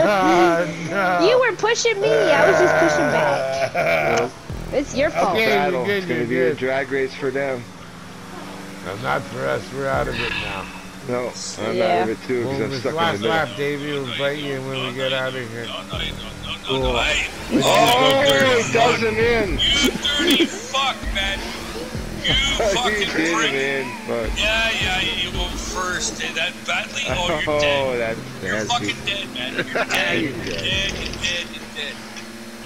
no. You were pushing me. I was just pushing back. It's your fault. Okay. Battle. you're good, it's gonna you're be a drag race for them. No, not for us. We're out of it now. No, I'm Yeah. out of it too Well, because I'm this stuck in last the middle. lap, Davey will invite you when we get out of here. No, no, no, no, no, no, hey. Oh, it doesn't in. You dirty fuck, man. You fucking prick. in. Fuck. Yeah, yeah, you go first. Did that badly? Oh, you're Oh, dead. that's You're nasty. fucking dead, man. You're dead. You're dead. You're dead. You're dead.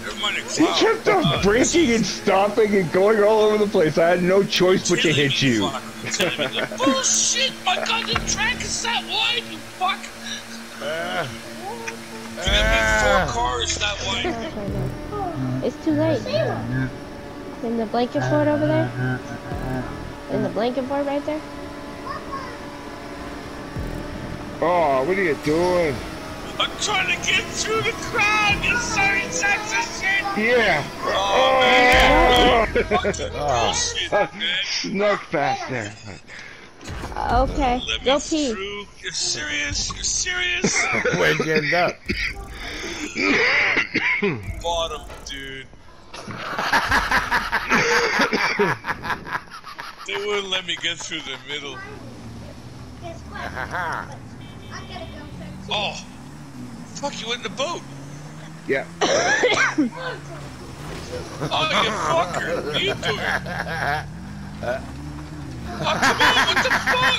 Never mind a He cloud. kept on Uh, braking and stopping and going all over the place. I had no choice but to hit me, you. fuck. Killing Bullshit! My god, the track is that wide, you fuck! Uh, Could have Ah. four cars that wide. It's too late. In the blanket fort over there? In the blanket fort right there? Oh, what are you doing? I'm trying to get through the crowd, you sorry sacks of shit! Yeah. Oh, man. Oh. Bullshit, oh. oh. man. Snuck past there. Uh, okay, Let go pee. through. You're serious? You're serious? where'd you end up? Bottom, dude. they wouldn't let me get through the middle. Oh, fuck! You went in the boat. Yeah. Oh, you fucker! What are you doing? Oh, come on! What the fuck?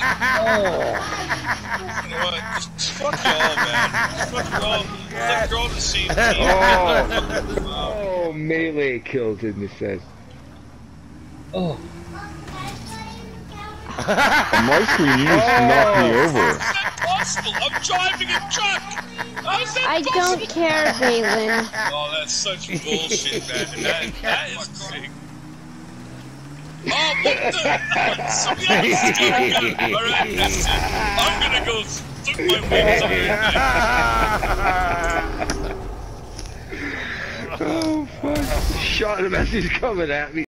You know what? Just fuck y'all, man. Just fuck you all. Let you're all the same team. Oh. Oh, melee kills in this says. On my screen, you just knocked me over. How's? I'm driving a truck. How's that I possible? don't care, Valen. Oh, that's such bullshit, man. That, that is big. Oh, what the? Somebody else is doing. All right, that's it. I'm gonna go stick my wings up. Oh, fuck. Shot him as he's coming at me.